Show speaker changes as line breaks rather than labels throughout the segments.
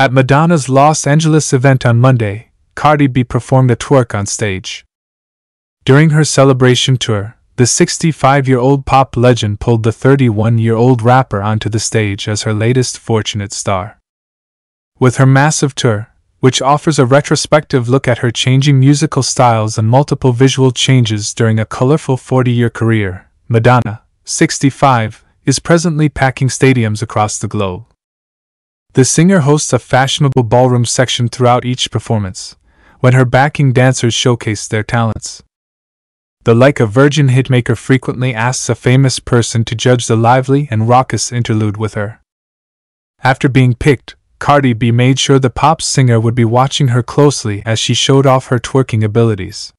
At Madonna's Los Angeles event on Monday, Cardi B performed a twerk on stage. During her celebration tour, the 65 year old pop legend pulled the 31 year old rapper onto the stage as her latest fortunate star. With her massive tour, which offers a retrospective look at her changing musical styles and multiple visual changes during a colorful 40 year career, Madonna, 65, is presently packing stadiums across the globe. The singer hosts a fashionable ballroom section throughout each performance, when her backing dancers showcase their talents. The Like a Virgin hitmaker frequently asks a famous person to judge the lively and raucous interlude with her. After being picked, Cardi B made sure the pop singer would be watching her closely as she showed off her twerking abilities.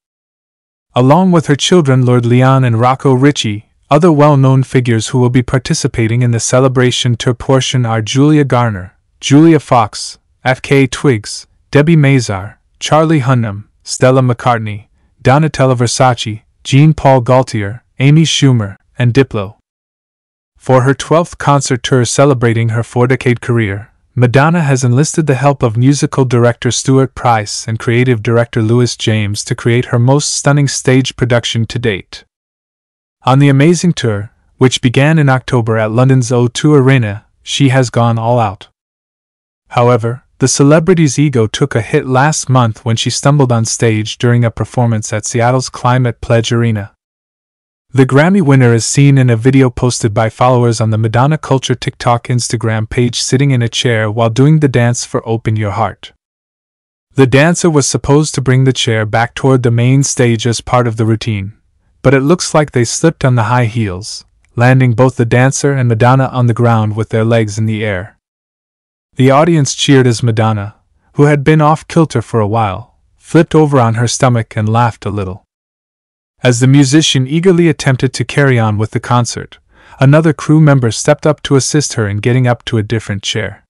Along with her children Lourdes Leon and Rocco Ritchie, other well known figures who will be participating in the celebration tour portion are Julia Garner, Julia Fox, F.K. Twigs, Debbie Mazar, Charlie Hunnam, Stella McCartney, Donatella Versace, Jean Paul Gaultier, Amy Schumer, and Diplo. For her 12th concert tour celebrating her four decade career, Madonna has enlisted the help of musical director Stuart Price and creative director Louis James to create her most stunning stage production to date. On the amazing tour, which began in October at London's O2 Arena, she has gone all out. However, the celebrity's ego took a hit last month when she stumbled on stage during a performance at Seattle's Climate Pledge Arena. The Grammy winner is seen in a video posted by followers on the Madonna Culture TikTok Instagram page sitting in a chair while doing the dance for Open Your Heart. The dancer was supposed to bring the chair back toward the main stage as part of the routine, but it looks like they slipped on the high heels, landing both the dancer and Madonna on the ground with their legs in the air. The audience cheered as Madonna, who had been off kilter for a while, flipped over on her stomach and laughed a little. As the musician eagerly attempted to carry on with the concert, another crew member stepped up to assist her in getting up to a different chair.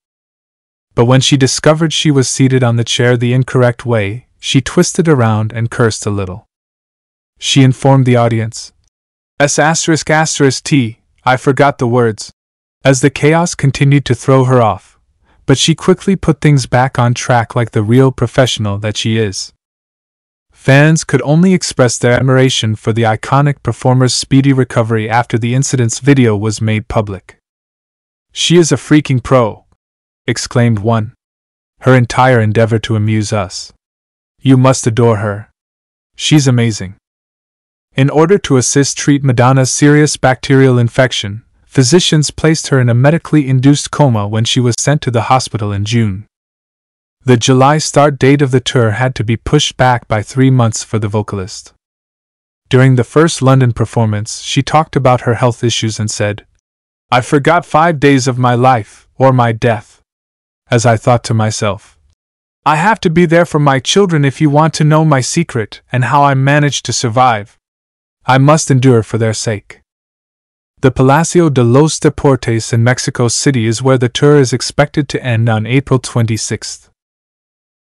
But when she discovered she was seated on the chair the incorrect way, she twisted around and cursed a little. She informed the audience, S asterisk asterisk T, I forgot the words, as the chaos continued to throw her off, but she quickly put things back on track like the real professional that she is. Fans could only express their admiration for the iconic performer's speedy recovery after the incident's video was made public. She is a freaking pro! exclaimed one. Her entire endeavor to amuse us. You must adore her. She's amazing. In order to assist treat Madonna's serious bacterial infection, physicians placed her in a medically induced coma when she was sent to the hospital in June. The July start date of the tour had to be pushed back by three months for the vocalist. During the first London performance, she talked about her health issues and said, I forgot five days of my life, or my death. As I thought to myself, I have to be there for my children if you want to know my secret and how I managed to survive. I must endure for their sake. The Palacio de los Deportes in Mexico City is where the tour is expected to end on April 26th.